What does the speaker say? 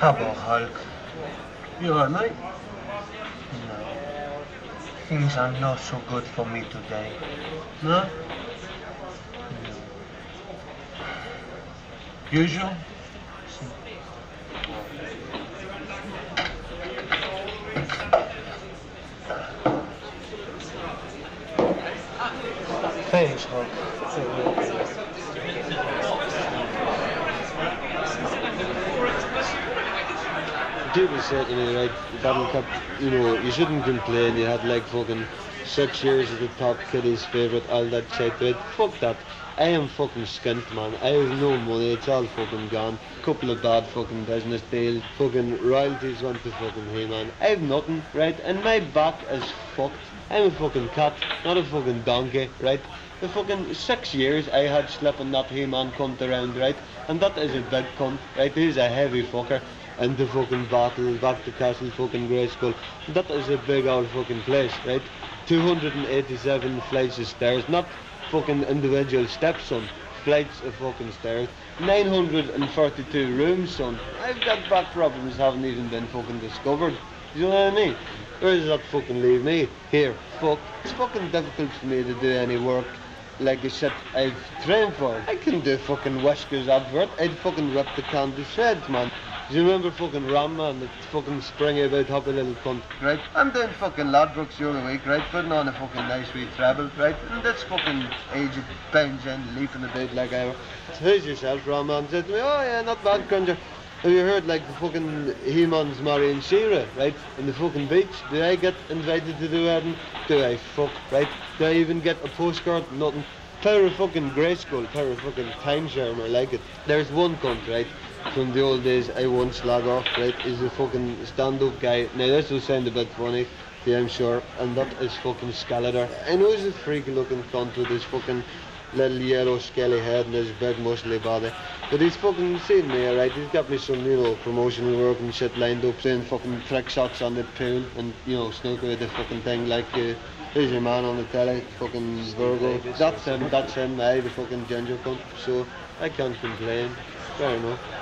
Hello, Hulk. You alright? No. Things are not so good for me today. No? No. Usual? Thanks, Hulk. People said you know, you shouldn't complain. You had like fucking six years at the top, Kitty's favourite, all that shit. Right? Fuck that. I am fucking skint, man. I have no money. It's all fucking gone. Couple of bad fucking business deals. Fucking royalties went to fucking He-Man. I have nothing, right? And my back is fucked. I'm a fucking cat, not a fucking donkey, right? The fucking six years I had slipping that He-Man cunt around, right? And that is a big cunt, right? He's a heavy fucker. And the fucking battle, back to Castle fucking Grayskull. That is a big old fucking place, right? 287 flights of stairs, not fucking individual steps, son. Flights of fucking stairs. 942 rooms, son. I've got back problems haven't even been fucking discovered. You know what I mean? Where does that fucking leave me? Here, fuck. It's fucking difficult for me to do any work like the shit I've trained for. I can do fucking Whiskas advert. I'd fucking rip the can to shreds, man. Do you remember fucking Ram Man, the fucking springy about happy little cunt? Right? I'm doing fucking Ladbrokes the other week, right? Putting on a fucking nice wee treble, right? And this fucking aged bounds in, leaping about like I So who's yourself, Ram Man? Said to me, oh yeah, not bad, Cringer. Have you heard like the fucking He-Man's marrying She-Ra, right? In the fucking beach. Do I get invited to the wedding? Do I fuck, right? Do I even get a postcard? Nothing. Power of fucking Grayskull, power of fucking timeshare, I like it. There's one cunt, right? From the old days I once slag off, right? Is a fucking stand-up guy. Now this will sound a bit funny, yeah, I'm sure. And that is fucking Skeletor. I know he's a freaky looking cunt with his fucking little yellow skelly head and his big muscly body. But he's fucking seen me, alright? He's got me some, you know, promotional work and shit lined up, saying fucking trick shots on the pool and, you know, snooker with the fucking thing like, uh, here's your man on the telly, fucking Virgo. That's him, that's him, I, the fucking ginger cunt. So, I can't complain. Fair enough.